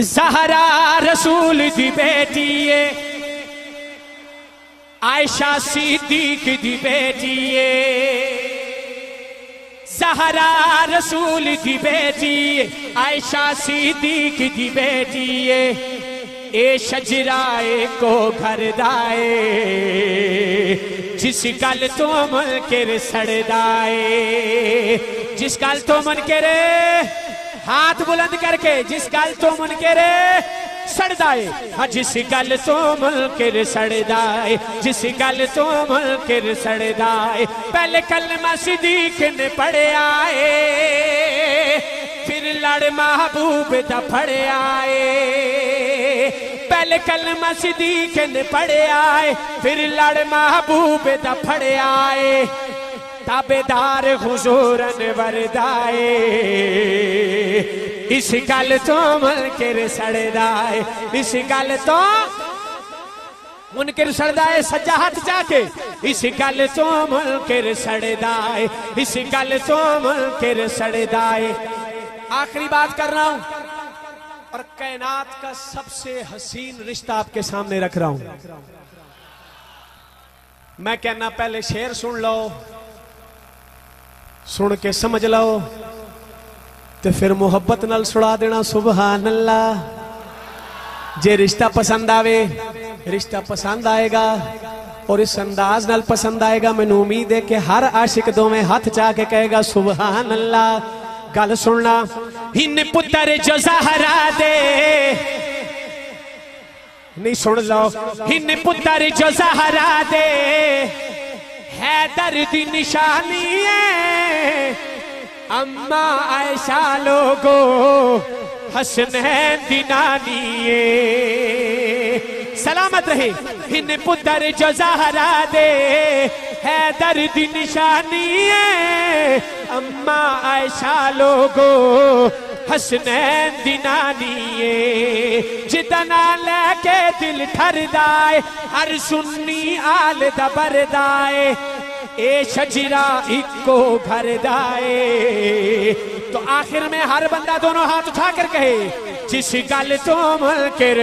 जहरा रसूल दी बेटी है। आयशा सिद्दीक दी बेटी है। जहरा रसूल दी बेटी है। आयशा सिद्दीक दी बेटी है। ए शजराए को घर दाए। जिस गल तो मन के सड़दाए। जिस गल तो मन के रे हाथ बुलंद करके जिस गल तो मन के रे सड़दाए हाँ जिस गल तो मन के सड़दाए, जिस गल तो मन के सड़दाए, पहले कलमा सिद्दीक ने पढ़े आए फिर लड़ महबूब दा फड़े आए पहले कलमा सिद्दीक ने पढ़े आए फिर लड़ महबूब दा फड़े आए ताबेदार हुजूरन वरदाए। इस गल तो मन के सड़दाए इस गल तो उनके सड़दाए सज्जा हाथ जाके। इस गल तो मन के सड़दाए इस गल तो मन के सड़दाए आखिरी बात कर रहा हूँ, और कायनात का सबसे हसीन रिश्ता आपके सामने रख रहा हूँ। मैं कहना पहले शेर सुन लो, सुन के समझ लो तो फिर मोहब्बत नाल सुड़ा देना सुबहान अल्लाह जे रिश्ता पसंद आवे, रिश्ता पसंद आएगा और इस अंदाज नाल पसंद आएगा, मैनू उम्मीद है कि हर आशिक दो में हाथ चा के कहेगा सुबहान अल्लाह गल सुनना हिन पुत्र जो जहरा दे। नहीं सुन लो हिन पुत्र जो जहरा दे। है दर्द निशानी है। अम्मा ऐसा लोगो हसनैन दिनानी सलामत रहे इन पुत्र जो जहरा दे है दर्द निशानी अम्मा ऐसा लोगो हसनैन दिनानी जितना लेके दिल ठरदाए, हर सुन्नी आल दबरदाए ए शजीरा, इको घर दाए। तो आखिर में हर बंदा दोनों हाथ उठाकर कहे, जिस गल तो मन कर